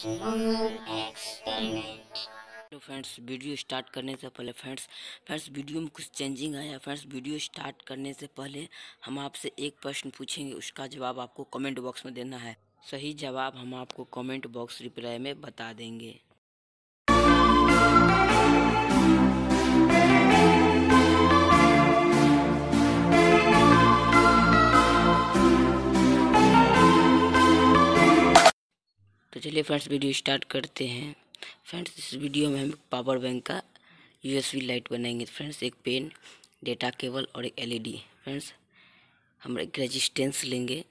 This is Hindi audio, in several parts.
हेलो फ्रेंड्स वीडियो स्टार्ट करने से पहले फ्रेंड्स फ्रेंड्स वीडियो में कुछ चेंजिंग आया। फ्रेंड्स वीडियो स्टार्ट करने से पहले हम आपसे एक प्रश्न पूछेंगे, उसका जवाब आपको कमेंट बॉक्स में देना है। सही जवाब हम आपको कमेंट बॉक्स रिप्लाई में बता देंगे। चलिए फ्रेंड्स, वीडियो स्टार्ट करते हैं। फ्रेंड्स, इस वीडियो में हम पावर बैंक का यूएसबी लाइट बनाएँगे। फ्रेंड्स, एक पेन, डेटा केबल और एक एलईडी फ्रेंड्स, हम एक रेजिस्टेंस लेंगे।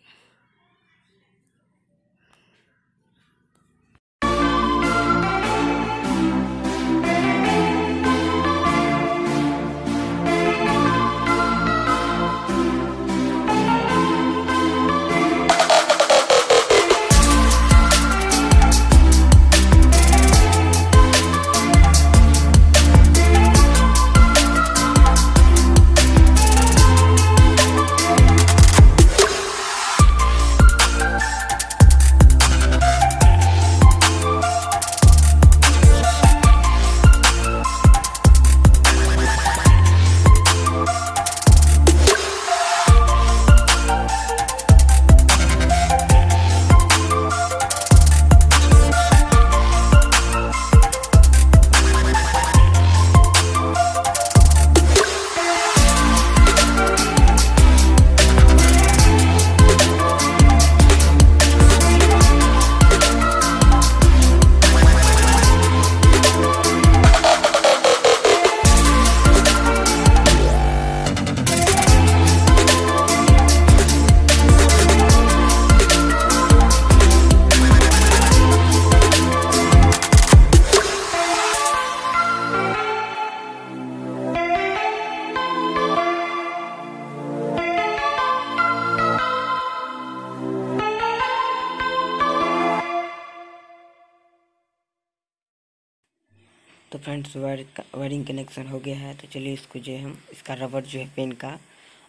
तो फ्रेंड्स वायर वायरिंग कनेक्शन हो गया है तो चलिए इसको जो है हम इसका रबर जो है पेन का,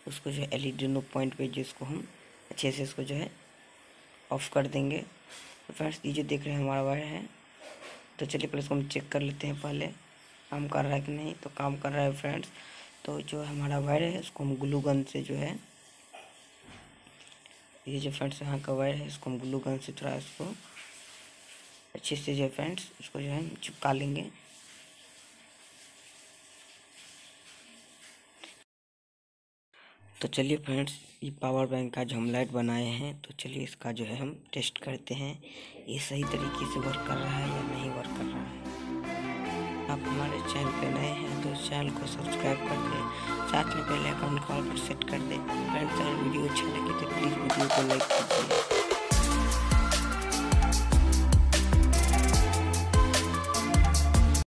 उसको जो है एल ई पॉइंट पे जो इसको हम अच्छे से इसको जो है ऑफ़ कर देंगे। तो फ्रेंड्स, ये जो देख रहे हैं हमारा वायर है तो चलिए पहले इसको हम चेक कर लेते हैं पहले, काम कर रहा है कि नहीं? तो काम कर रहा है फ्रेंड्स तो जो हमारा वायर है उसको हम ग्लू गन से जो है ये जो फ्रेंड्स यहाँ का वायर है, इसको हम ग्लू गन से थोड़ा इसको अच्छे से जो फ्रेंड्स, इसको जो है चिपका लेंगे। तो चलिए फ्रेंड्स ये पावर बैंक का जो हम लाइट बनाए हैं तो चलिए इसका जो है हम टेस्ट करते हैं, ये सही तरीके से वर्क कर रहा है या नहीं वर्क कर रहा है। आप हमारे चैनल पे नए हैं तो चैनल को सब्सक्राइब कर दें, साथ में पहले अकाउंट कॉल पर सेट कर दें। फ्रेंड्स अगर वीडियो अच्छा लगे तो प्लीज़ वीडियो को लाइक कीजिए।